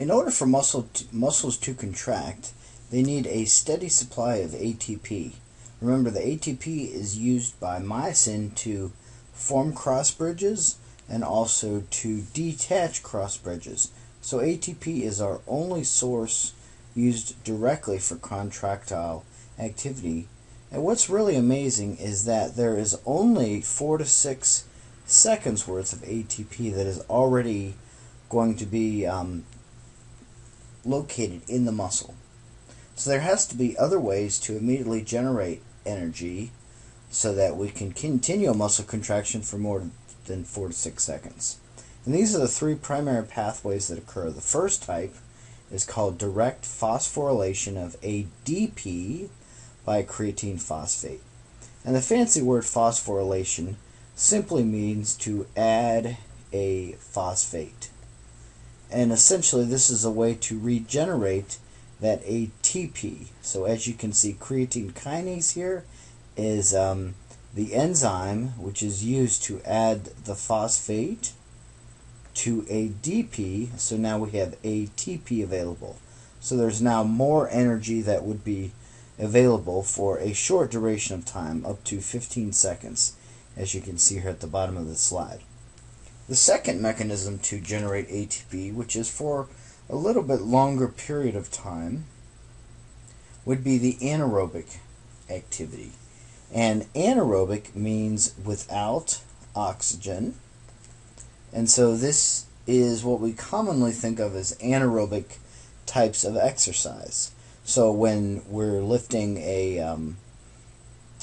In order for muscle to, muscles to contract, they need a steady supply of ATP. Remember, the ATP is used by myosin to form cross bridges and also to detach cross bridges. So ATP is our only source used directly for contractile activity. And what's really amazing is that there is only four to six seconds worth of ATP that is already going to be um, located in the muscle. So there has to be other ways to immediately generate energy so that we can continue a muscle contraction for more than four to six seconds. And these are the three primary pathways that occur. The first type is called direct phosphorylation of ADP by creatine phosphate. And the fancy word phosphorylation simply means to add a phosphate. And essentially, this is a way to regenerate that ATP. So, as you can see, creatine kinase here is um, the enzyme which is used to add the phosphate to ADP. So now we have ATP available. So there's now more energy that would be available for a short duration of time, up to 15 seconds, as you can see here at the bottom of the slide. The second mechanism to generate ATP, which is for a little bit longer period of time, would be the anaerobic activity. And anaerobic means without oxygen. And so this is what we commonly think of as anaerobic types of exercise. So when we're lifting a um,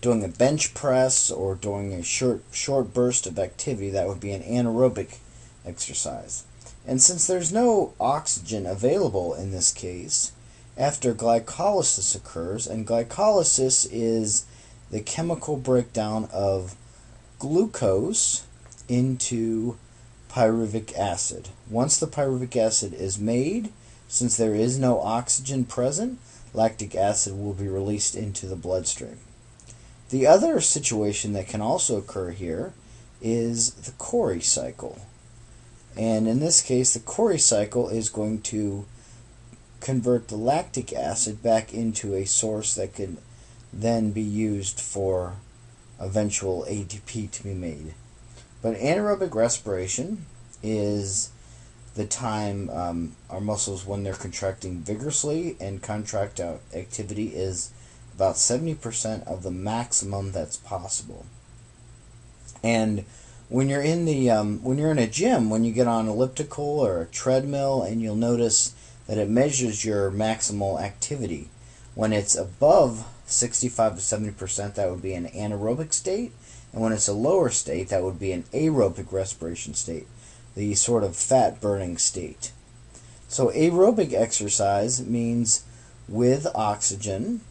doing a bench press or doing a short short burst of activity, that would be an anaerobic exercise. And since there's no oxygen available in this case, after glycolysis occurs, and glycolysis is the chemical breakdown of glucose into pyruvic acid. Once the pyruvic acid is made, since there is no oxygen present, lactic acid will be released into the bloodstream. The other situation that can also occur here is the Cori cycle. And in this case, the Cori cycle is going to convert the lactic acid back into a source that could then be used for eventual ATP to be made. But anaerobic respiration is the time um, our muscles, when they're contracting vigorously, and contractile activity is about 70% of the maximum that's possible. And when you're in the um, when you're in a gym, when you get on elliptical or a treadmill, and you'll notice that it measures your maximal activity. When it's above 65 to 70 percent, that would be an anaerobic state, and when it's a lower state, that would be an aerobic respiration state, the sort of fat burning state. So aerobic exercise means with oxygen,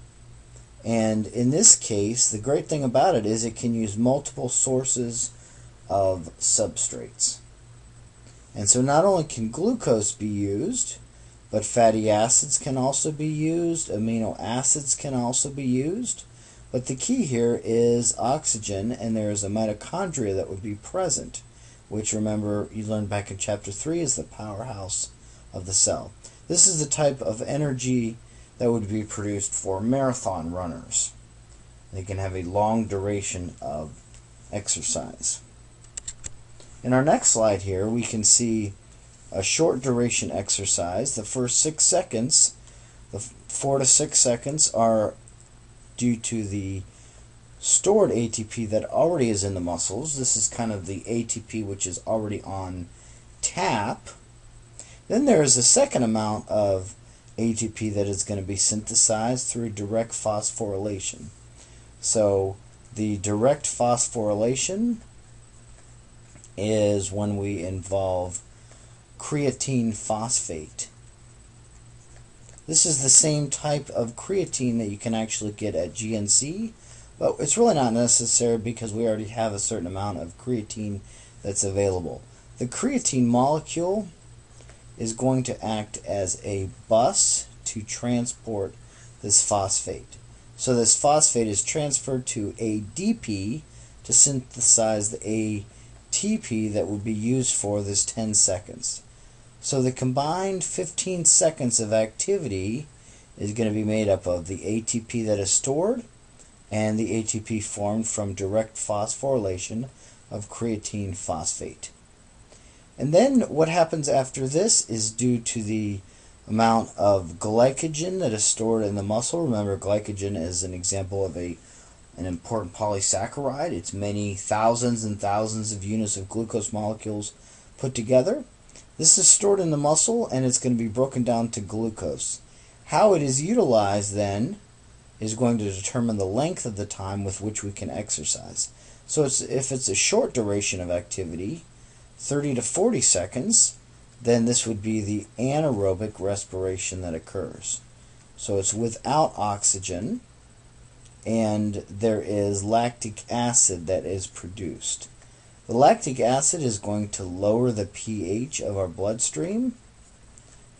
and in this case, the great thing about it is it can use multiple sources of substrates. And so not only can glucose be used, but fatty acids can also be used, amino acids can also be used. But the key here is oxygen, and there is a mitochondria that would be present, which remember you learned back in chapter 3 is the powerhouse of the cell. This is the type of energy that would be produced for marathon runners. They can have a long duration of exercise. In our next slide here, we can see a short duration exercise. The first six seconds, the four to six seconds, are due to the stored ATP that already is in the muscles. This is kind of the ATP which is already on tap. Then there is a second amount of ATP that is going to be synthesized through direct phosphorylation. So the direct phosphorylation is when we involve creatine phosphate. This is the same type of creatine that you can actually get at GNC, but it's really not necessary because we already have a certain amount of creatine that's available. The creatine molecule is going to act as a bus to transport this phosphate. So this phosphate is transferred to ADP to synthesize the ATP that will be used for this 10 seconds. So the combined 15 seconds of activity is going to be made up of the ATP that is stored and the ATP formed from direct phosphorylation of creatine phosphate. And then what happens after this is due to the amount of glycogen that is stored in the muscle. Remember, glycogen is an example of a an important polysaccharide. It's many thousands and thousands of units of glucose molecules put together. This is stored in the muscle and it's going to be broken down to glucose. How it is utilized then is going to determine the length of the time with which we can exercise. So it's, if it's a short duration of activity, 30 to 40 seconds, then this would be the anaerobic respiration that occurs. So it's without oxygen, and there is lactic acid that is produced. The lactic acid is going to lower the pH of our bloodstream,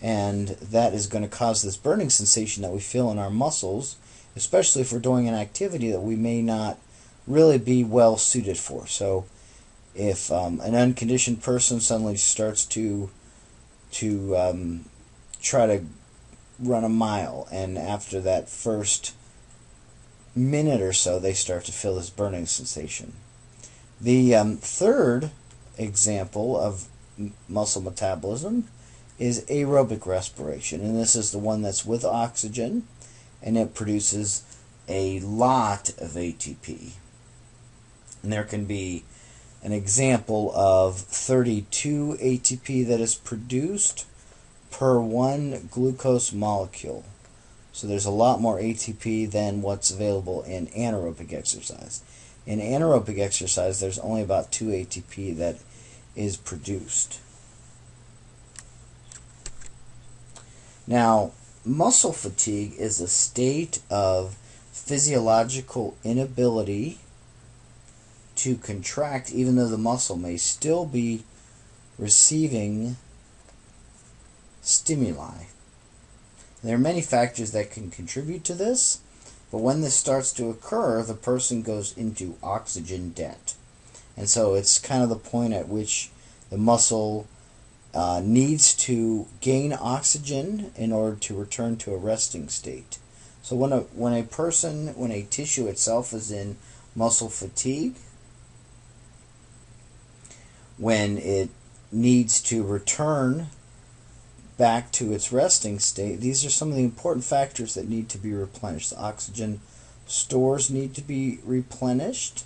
and that is going to cause this burning sensation that we feel in our muscles, especially if we're doing an activity that we may not really be well suited for. So, if um, an unconditioned person suddenly starts to to um, try to run a mile, and after that first minute or so, they start to feel this burning sensation. The um, third example of muscle metabolism is aerobic respiration, and this is the one that's with oxygen, and it produces a lot of ATP. And there can be an example of 32 ATP that is produced per one glucose molecule. So there's a lot more ATP than what's available in anaerobic exercise. In anaerobic exercise, there's only about 2 ATP that is produced. Now, muscle fatigue is a state of physiological inability to contract even though the muscle may still be receiving stimuli. There are many factors that can contribute to this, but when this starts to occur, the person goes into oxygen debt. And so it's kind of the point at which the muscle uh, needs to gain oxygen in order to return to a resting state. So when a when a person when a tissue itself is in muscle fatigue, when it needs to return back to its resting state, these are some of the important factors that need to be replenished. The oxygen stores need to be replenished.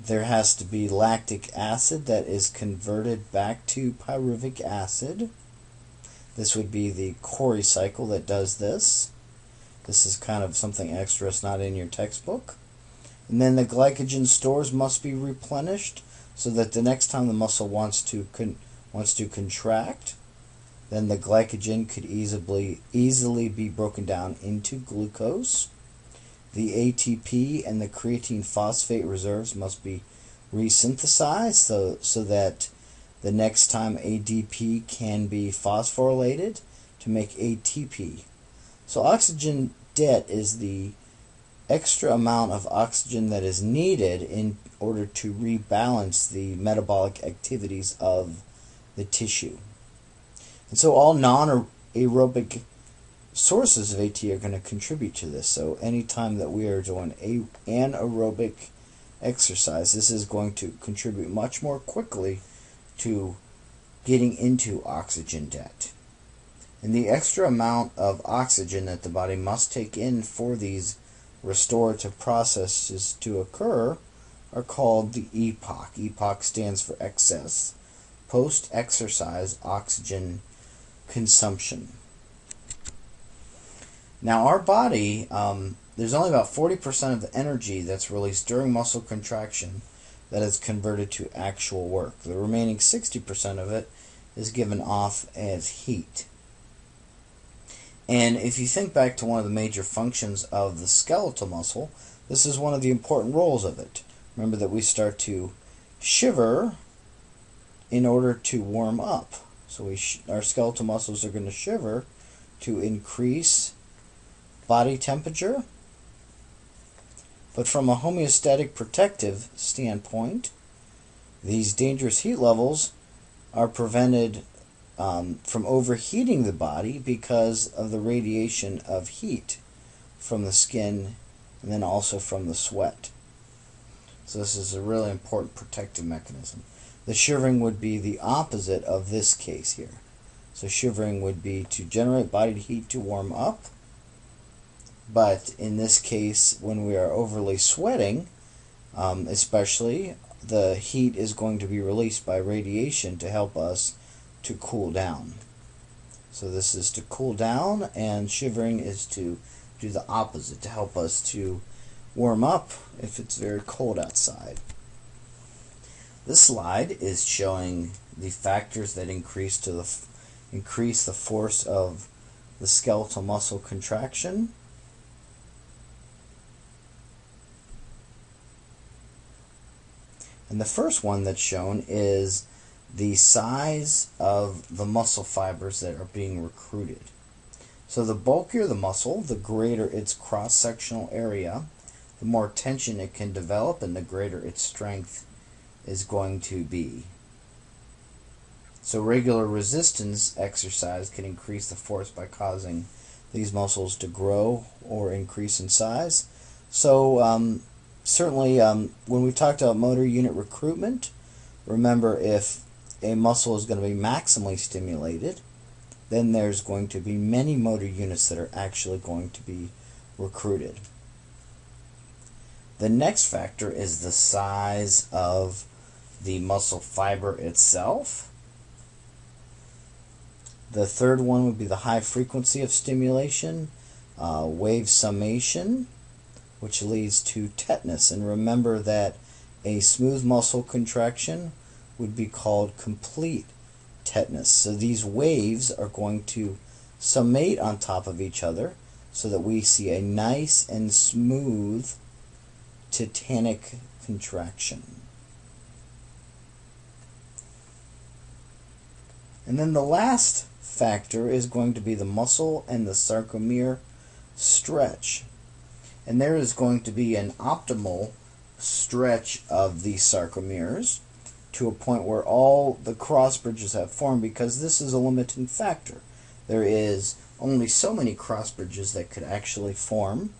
There has to be lactic acid that is converted back to pyruvic acid. This would be the Cori cycle that does this. This is kind of something extra, it's not in your textbook. And then the glycogen stores must be replenished so that the next time the muscle wants to con- wants to contract, then the glycogen could easily easily be broken down into glucose. The ATP and the creatine phosphate reserves must be resynthesized so so that the next time ADP can be phosphorylated to make ATP. So oxygen debt is the extra amount of oxygen that is needed in order to rebalance the metabolic activities of the tissue. And so all non aerobic sources of AT are going to contribute to this. So anytime that we are doing a, anaerobic exercise, this is going to contribute much more quickly to getting into oxygen debt. And the extra amount of oxygen that the body must take in for these restorative processes to occur are called the EPOC. EPOC stands for excess, post exercise oxygen consumption. Now, our body, um, there's only about 40% of the energy that's released during muscle contraction that is converted to actual work. The remaining 60% of it is given off as heat. And if you think back to one of the major functions of the skeletal muscle, this is one of the important roles of it. Remember that we start to shiver in order to warm up. So we our skeletal muscles are going to shiver to increase body temperature. But from a homeostatic protective standpoint, these dangerous heat levels are prevented um, from overheating the body because of the radiation of heat from the skin and then also from the sweat. So this is a really important protective mechanism. The shivering would be the opposite of this case here. So shivering would be to generate body heat to warm up. But in this case, when we are overly sweating, um, especially, the heat is going to be released by radiation to help us to cool down. So this is to cool down, and shivering is to do the opposite, to help us to warm up if it's very cold outside. This slide is showing the factors that increase to the increase the force of the skeletal muscle contraction. And the first one that's shown is the size of the muscle fibers that are being recruited. So the bulkier the muscle, the greater its cross-sectional area, the more tension it can develop and the greater its strength is going to be. So regular resistance exercise can increase the force by causing these muscles to grow or increase in size. So um, certainly um, when we talked about motor unit recruitment, remember if a muscle is going to be maximally stimulated, then there's going to be many motor units that are actually going to be recruited. The next factor is the size of the muscle fiber itself. The third one would be the high frequency of stimulation, uh, wave summation, which leads to tetanus. And remember that a smooth muscle contraction would be called complete tetanus. So these waves are going to summate on top of each other so that we see a nice and smooth tetanic contraction. And then the last factor is going to be the muscle and the sarcomere stretch. And there is going to be an optimal stretch of the sarcomeres to a point where all the cross bridges have formed because this is a limiting factor. There is only so many cross bridges that could actually form.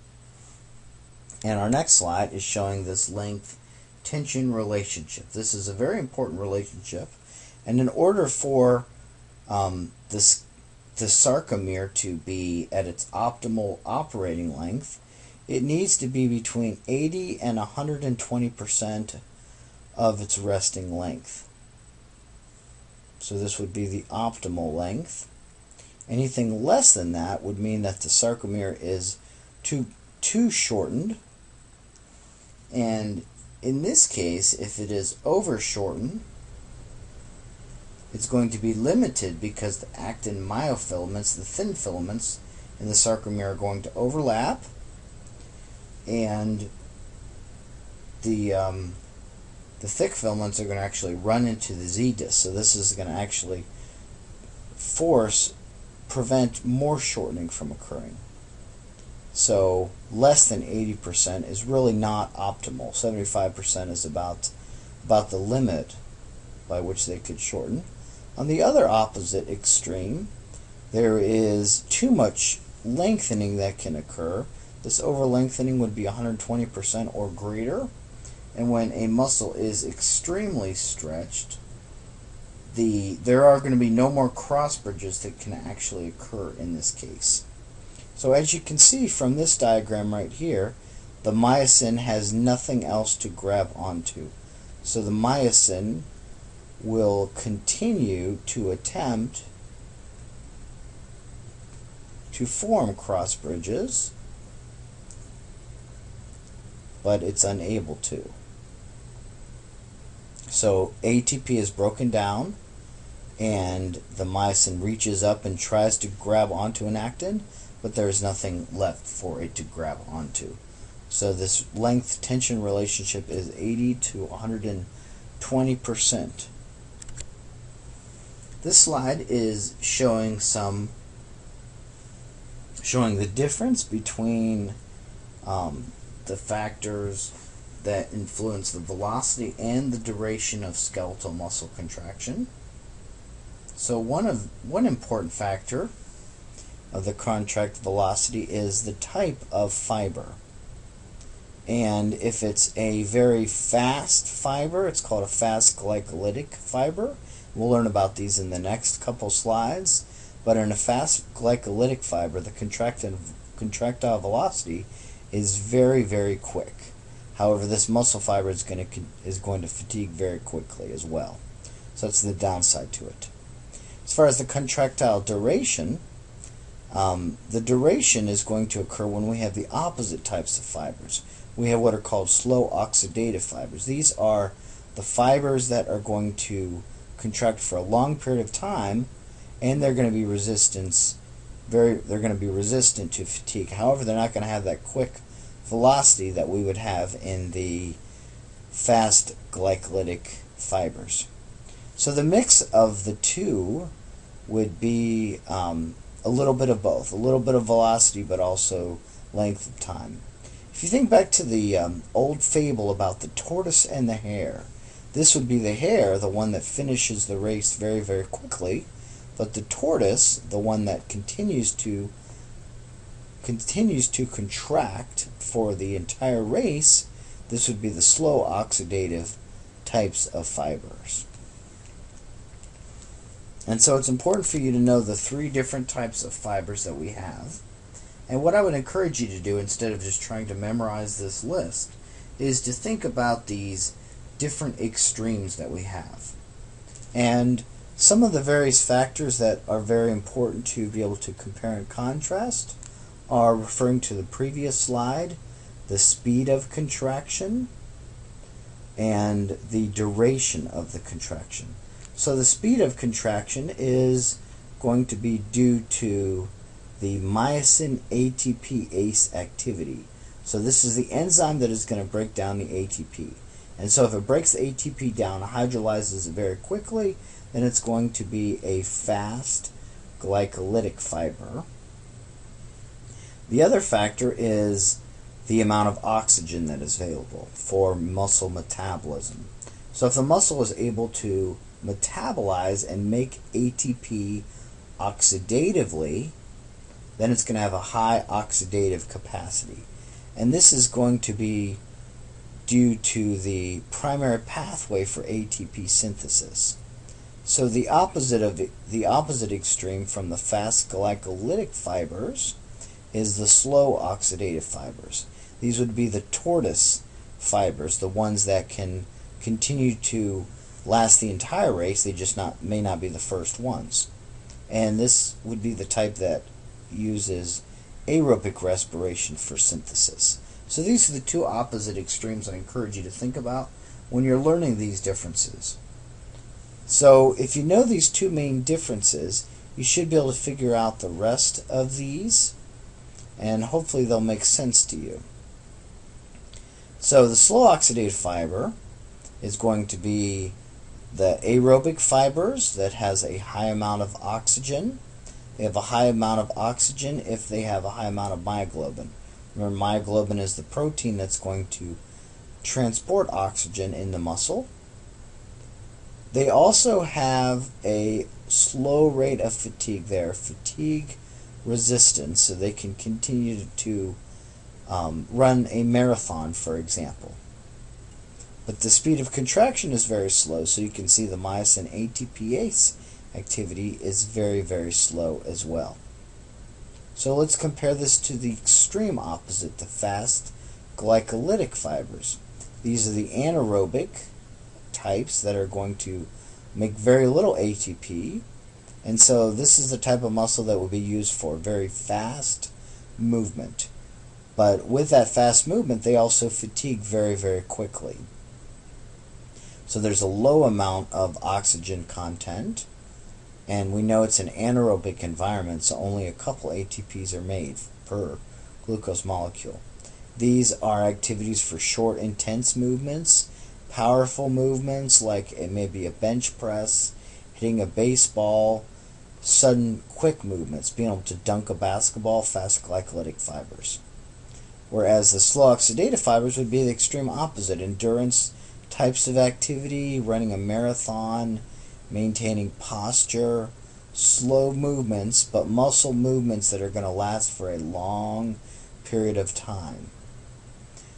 And our next slide is showing this length tension relationship. This is a very important relationship. And in order for um, this the sarcomere to be at its optimal operating length, it needs to be between 80 and 120 percent of its resting length. So this would be the optimal length. Anything less than that would mean that the sarcomere is too too shortened. And in this case, if it is over shortened, it's going to be limited because the actin myofilaments, the thin filaments in the sarcomere, are going to overlap, and the um, the thick filaments are going to actually run into the Z disc. So this is going to actually force prevent more shortening from occurring. So less than 80% is really not optimal. 75% is about about the limit by which they could shorten. On the other opposite extreme, there is too much lengthening that can occur. This over lengthening would be 120% or greater. And when a muscle is extremely stretched, the there are going to be no more cross bridges that can actually occur in this case. So as you can see from this diagram right here, the myosin has nothing else to grab onto. So the myosin will continue to attempt to form cross bridges, but it's unable to. So ATP is broken down, and the myosin reaches up and tries to grab onto an actin, but there's nothing left for it to grab onto. So this length tension relationship is 80 to 120 percent. This slide is showing some showing the difference between um, the factors that influence the velocity and the duration of skeletal muscle contraction. So one of one important factor of the contract velocity is the type of fiber. And if it's a very fast fiber, it's called a fast glycolytic fiber. We'll learn about these in the next couple slides. But in a fast glycolytic fiber, the contractile velocity is very, very quick. However, this muscle fiber is going to is going to fatigue very quickly as well. So that's the downside to it. As far as the contractile duration, um, the duration is going to occur when we have the opposite types of fibers. We have what are called slow oxidative fibers. These are the fibers that are going to contract for a long period of time, and they're going to be resistance very they're going to be resistant to fatigue. However, they're not going to have that quick velocity that we would have in the fast glycolytic fibers. So the mix of the two would be um, a little bit of both, a little bit of velocity, but also length of time. If you think back to the um, old fable about the tortoise and the hare, this would be the hare, the one that finishes the race very, very quickly, but the tortoise, the one that continues to continues to contract for the entire race, this would be the slow oxidative types of fibers. And so it's important for you to know the three different types of fibers that we have. And what I would encourage you to do instead of just trying to memorize this list is to think about these different extremes that we have. And some of the various factors that are very important to be able to compare and contrast are referring to the previous slide, the speed of contraction, and the duration of the contraction. So the speed of contraction is going to be due to the myosin ATPase activity. So this is the enzyme that is going to break down the ATP. And so if it breaks the ATP down, hydrolyzes it very quickly, then it's going to be a fast glycolytic fiber. The other factor is the amount of oxygen that is available for muscle metabolism. So if the muscle is able to metabolize and make ATP oxidatively, then it's going to have a high oxidative capacity. And this is going to be due to the primary pathway for ATP synthesis. So the opposite of the, the opposite extreme from the fast glycolytic fibers is the slow oxidative fibers. These would be the tortoise fibers, the ones that can continue to last the entire race. They just not may not be the first ones. And this would be the type that uses aerobic respiration for synthesis. So these are the two opposite extremes I encourage you to think about when you're learning these differences. So if you know these two main differences, you should be able to figure out the rest of these and hopefully they'll make sense to you. So the slow oxidative fiber is going to be the aerobic fibers that has a high amount of oxygen. They have a high amount of oxygen if they have a high amount of myoglobin. Remember, myoglobin is the protein that's going to transport oxygen in the muscle. They also have a slow rate of fatigue there, fatigue resistance, so they can continue to um, run a marathon, for example. But the speed of contraction is very slow, so you can see the myosin ATPase activity is very, very slow as well. So let's compare this to the extreme opposite, the fast glycolytic fibers. These are the anaerobic types that are going to make very little ATP. And so this is the type of muscle that will be used for very fast movement. But with that fast movement, they also fatigue very, very quickly. So there's a low amount of oxygen content, and we know it's an anaerobic environment, so only a couple ATPs are made per glucose molecule. These are activities for short, intense movements, powerful movements like it may be a bench press, hitting a baseball, sudden, quick movements, being able to dunk a basketball, fast glycolytic fibers. Whereas the slow oxidative fibers would be the extreme opposite endurance types of activity, running a marathon, maintaining posture, slow movements, but muscle movements that are going to last for a long period of time.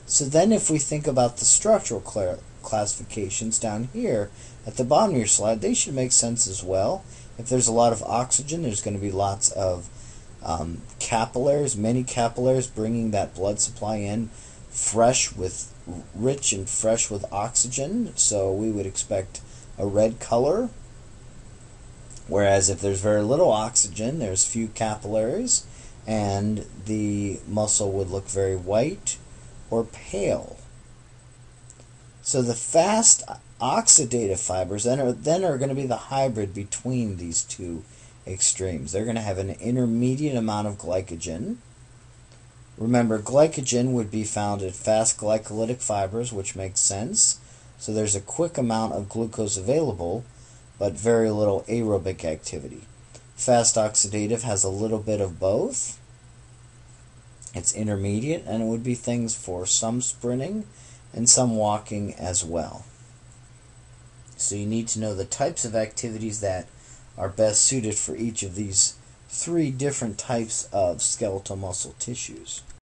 So then if we think about the structural cl- classifications down here at the bottom of your slide, they should make sense as well. If there's a lot of oxygen, there's going to be lots of um, capillaries, many capillaries bringing that blood supply in fresh with rich and fresh with oxygen. So we would expect a red color. Whereas if there's very little oxygen, there's few capillaries, and the muscle would look very white or pale. So the fast oxidative fibers then are then are going to be the hybrid between these two extremes. They're going to have an intermediate amount of glycogen. Remember, glycogen would be found in fast glycolytic fibers, which makes sense. So there's a quick amount of glucose available, but very little aerobic activity. Fast oxidative has a little bit of both. It's intermediate, and it would be things for some sprinting and some walking as well. So you need to know the types of activities that are best suited for each of these three different types of skeletal muscle tissues.